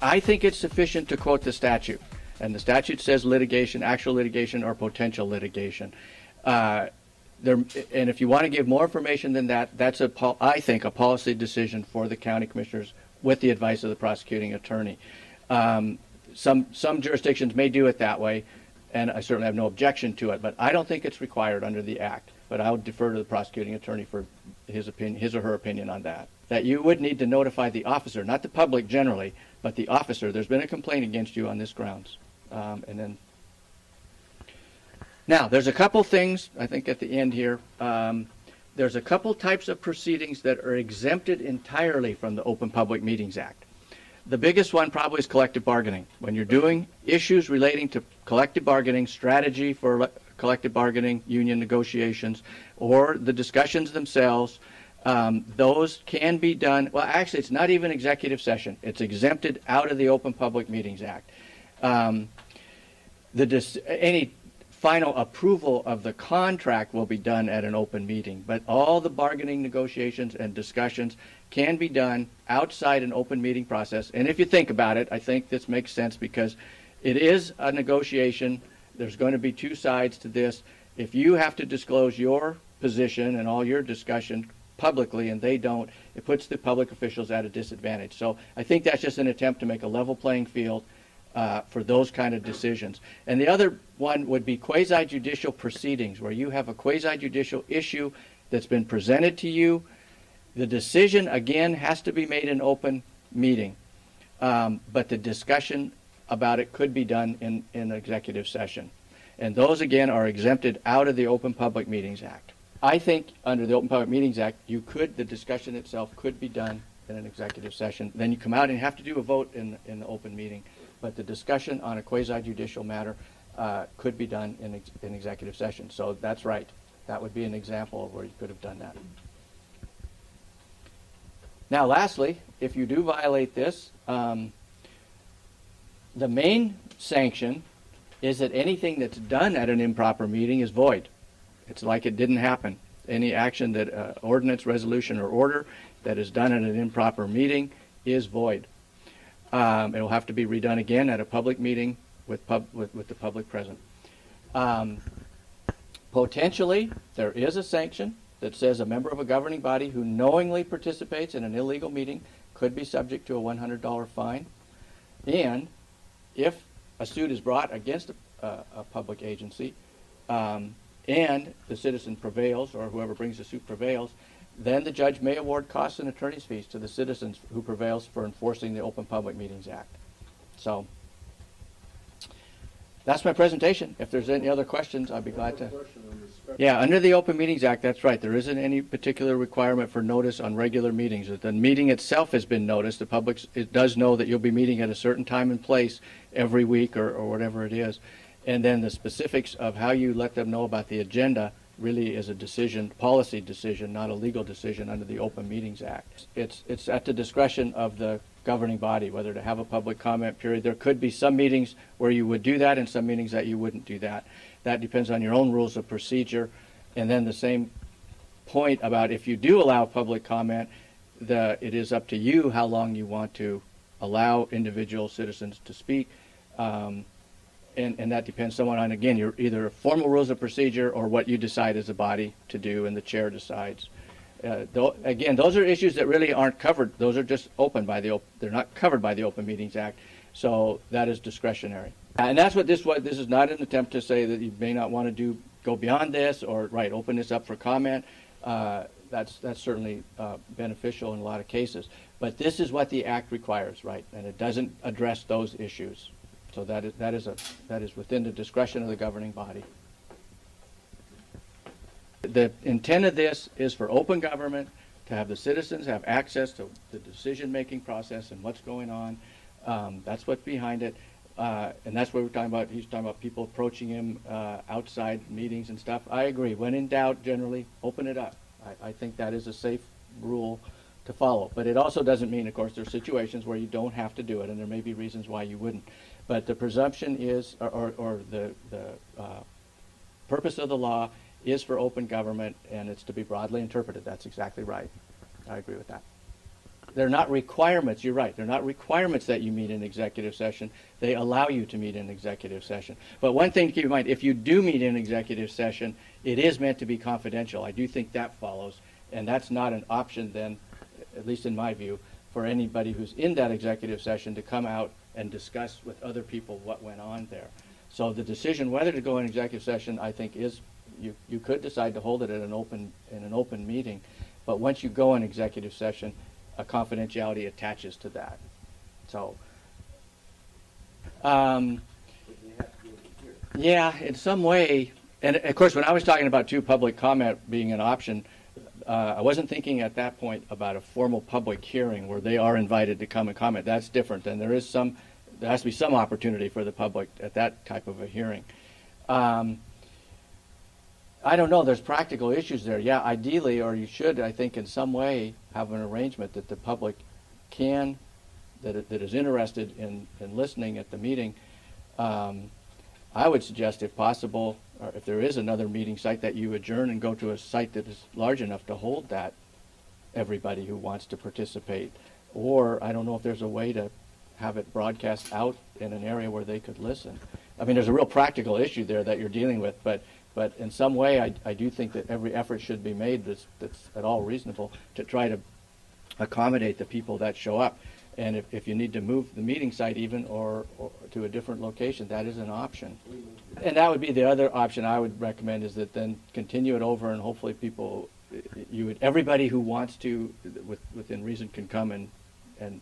I think it's sufficient to quote the statute. And the statute says litigation, actual litigation, or potential litigation. Uh, there, and if you want to give more information than that, that's I think, a policy decision for the county commissioners with the advice of the prosecuting attorney. Um, some some jurisdictions may do it that way, and I certainly have no objection to it. But I don't think it's required under the act. But I would defer to the prosecuting attorney for his opinion, his or her opinion on that. That you would need to notify the officer, not the public generally, but the officer. There's been a complaint against you on this grounds, um, and then. Now, there's a couple things I think at the end here. Um, there's a couple types of proceedings that are exempted entirely from the Open Public Meetings Act. The biggest one probably is collective bargaining. When you're doing issues relating to collective bargaining, strategy for collective bargaining, union negotiations, or the discussions themselves, um, those can be done. Well, actually, it's not even executive session. It's exempted out of the Open Public Meetings Act. Um, the dis- any final approval of the contract will be done at an open meeting, but all the bargaining negotiations and discussions can be done outside an open meeting process. And if you think about it, I think this makes sense because it is a negotiation. There's going to be two sides to this. If you have to disclose your position and all your discussion publicly and they don't, it puts the public officials at a disadvantage. So I think that's just an attempt to make a level playing field uh, for those kind of decisions. And the other one would be quasi judicial proceedings, where you have a quasi judicial issue that's been presented to you. The decision, again, has to be made in open meeting, um, but the discussion about it could be done in, in executive session. And those, again, are exempted out of the Open Public Meetings Act. I think under the Open Public Meetings Act, you could, the discussion itself could be done in an executive session. Then you come out and have to do a vote in, in the open meeting but the discussion on a quasi-judicial matter uh, could be done in, ex- in executive session. So that's right. That would be an example of where you could have done that. Now, lastly, if you do violate this, um, the main sanction is that anything that's done at an improper meeting is void. It's like it didn't happen. Any action that uh, ordinance, resolution, or order that is done at an improper meeting is void. Um, it will have to be redone again at a public meeting with, pub, with, with the public present. Um, potentially, there is a sanction that says a member of a governing body who knowingly participates in an illegal meeting could be subject to a $100 fine. And if a suit is brought against a, a, a public agency um, and the citizen prevails, or whoever brings the suit prevails, then the judge may award costs and attorney's fees to the citizens who prevails for enforcing the Open Public Meetings Act. So that's my presentation. If there's any other questions, I'd be glad to. Yeah, under the Open Meetings Act, that's right. There isn't any particular requirement for notice on regular meetings. The meeting itself has been noticed. The public it does know that you'll be meeting at a certain time and place every week or, or whatever it is. And then the specifics of how you let them know about the agenda really is a decision, policy decision, not a legal decision under the Open Meetings Act. It's, it's at the discretion of the governing body whether to have a public comment period. There could be some meetings where you would do that and some meetings that you wouldn't do that. That depends on your own rules of procedure. And then the same point about if you do allow public comment, the, it is up to you how long you want to allow individual citizens to speak. Um, and, and that depends somewhat on, again, your either formal rules of procedure or what you decide as a body to do and the chair decides. Uh, though, again, those are issues that really aren't covered. Those are just open by the, op- they're not covered by the Open Meetings Act. So that is discretionary. And that's what this was. This is not an attempt to say that you may not want to do, go beyond this or, right, open this up for comment. Uh, that's, that's certainly uh, beneficial in a lot of cases. But this is what the Act requires, right? And it doesn't address those issues. So that is, that is, a, that is within the discretion of the governing body. The intent of this is for open government, to have the citizens have access to the decision-making process and what's going on. Um, that's what's behind it. Uh, and that's what we're talking about. He's talking about people approaching him uh, outside meetings and stuff. I agree. When in doubt, generally, open it up. I, I think that is a safe rule to follow. But it also doesn't mean, of course, there are situations where you don't have to do it, and there may be reasons why you wouldn't. But the presumption is, or, or, or the, the uh, purpose of the law is for open government, and it's to be broadly interpreted. That's exactly right. I agree with that. they're not requirements, you're right, they're not requirements that you meet in executive session. They allow you to meet in executive session. But one thing to keep in mind, if you do meet in executive session, it is meant to be confidential. I do think that follows, and that's not an option then, at least in my view, for anybody who's in that executive session to come out and discuss with other people what went on there. So the decision whether to go in executive session, I think, is, you, you could decide to hold it at an open, in an open meeting, but once you go in executive session, a confidentiality attaches to that. So, um, yeah, in some way, and of course, when I was talking about two public comment being an option, uh, I wasn't thinking at that point about a formal public hearing where they are invited to come and comment. That's different, and there is some, there has to be some opportunity for the public at that type of a hearing. Um, I don't know. There's practical issues there. Yeah, ideally, or you should, I think, in some way, have an arrangement that the public can, that that is interested in in listening at the meeting. Um, I would suggest, if possible, or if there is another meeting site, that you adjourn and go to a site that is large enough to hold that everybody who wants to participate. Or I don't know if there's a way to have it broadcast out in an area where they could listen. I mean, there's a real practical issue there that you're dealing with, but but in some way, I, I do think that every effort should be made that's, that's at all reasonable to try to accommodate the people that show up. And if, if you need to move the meeting site even or, or to a different location, that is an option. And that would be the other option I would recommend is that then continue it over and hopefully people, you would, everybody who wants to, with, within reason, can come and, and,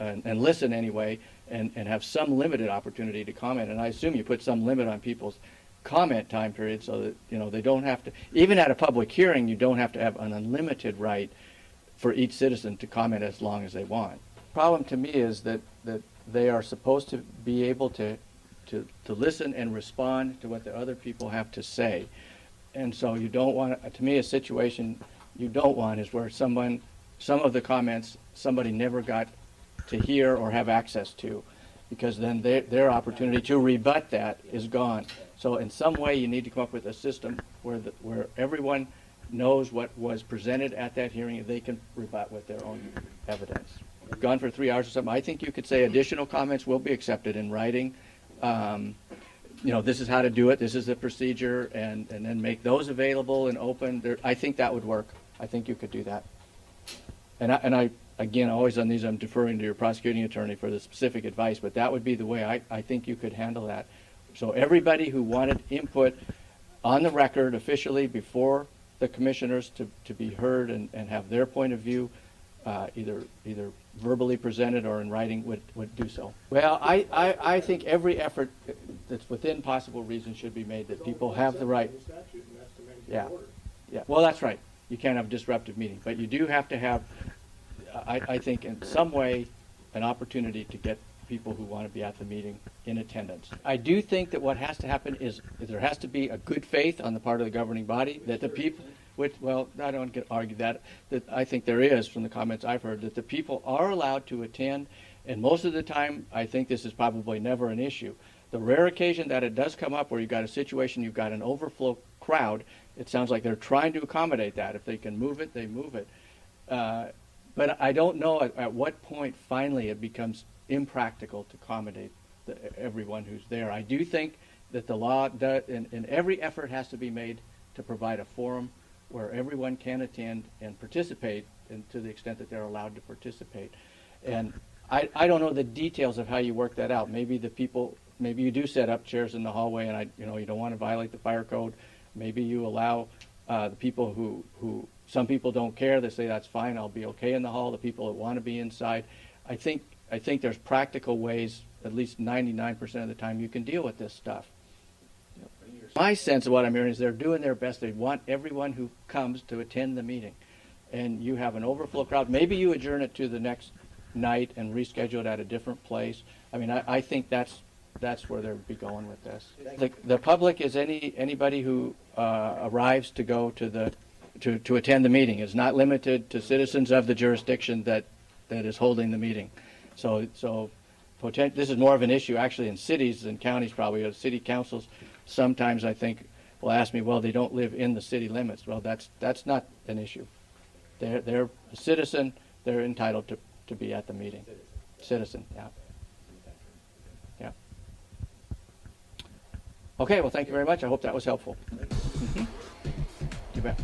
and, and listen anyway and, and have some limited opportunity to comment. And I assume you put some limit on people's comment time period so that you know they don't have to even at a public hearing you don't have to have an unlimited right for each citizen to comment as long as they want problem to me is that that they are supposed to be able to to to listen and respond to what the other people have to say and so you don't want to me a situation you don't want is where someone some of the comments somebody never got to hear or have access to because then their, their opportunity to rebut that is gone so in some way, you need to come up with a system where, the, where everyone knows what was presented at that hearing and they can rebut with their own evidence. Gone for three hours or something. I think you could say additional comments will be accepted in writing. Um, you know, this is how to do it. This is the procedure, and, and then make those available and open. There, I think that would work. I think you could do that. And I, and I again, always on these, I'm deferring to your prosecuting attorney for the specific advice, but that would be the way I, I think you could handle that. So everybody who wanted input on the record officially before the commissioners to, to be heard and, and have their point of view uh, either either verbally presented or in writing would, would do so. Well, I, I, I think every effort that's within possible reason should be made that people have the right. Yeah. Yeah. Well, that's right. You can't have a disruptive meeting, but you do have to have, I, I think, in some way, an opportunity to get people who want to be at the meeting in attendance. I do think that what has to happen is, is there has to be a good faith on the part of the governing body that the people, which, well, I don't get argue that, that I think there is from the comments I've heard, that the people are allowed to attend, and most of the time, I think this is probably never an issue. The rare occasion that it does come up where you've got a situation, you've got an overflow crowd, it sounds like they're trying to accommodate that. If they can move it, they move it. Uh, but I don't know at, at what point finally it becomes impractical to accommodate the, everyone who's there. I do think that the law, does, and, and every effort has to be made to provide a forum where everyone can attend and participate and to the extent that they're allowed to participate. And I, I don't know the details of how you work that out. Maybe the people, maybe you do set up chairs in the hallway and I, you know, you don't want to violate the fire code. Maybe you allow uh, the people who, who, some people don't care. They say, that's fine, I'll be okay in the hall. The people that want to be inside. I think I think there's practical ways, at least 99% of the time, you can deal with this stuff. My sense of what I'm hearing is they're doing their best. They want everyone who comes to attend the meeting. And you have an overflow crowd. Maybe you adjourn it to the next night and reschedule it at a different place. I mean, I, I think that's that's where they'll be going with this. The, the public is any anybody who uh, arrives to go to the to, to attend the meeting. It's not limited to citizens of the jurisdiction that that is holding the meeting. So, so potent, this is more of an issue actually in cities than counties probably. Uh, city councils sometimes I think will ask me, well, they don't live in the city limits. Well, that's that's not an issue. They're they're a citizen. They're entitled to, to be at the meeting. Citizen. citizen yeah. Yeah. Okay. Well, thank you very much. I hope that was helpful. You. You bet.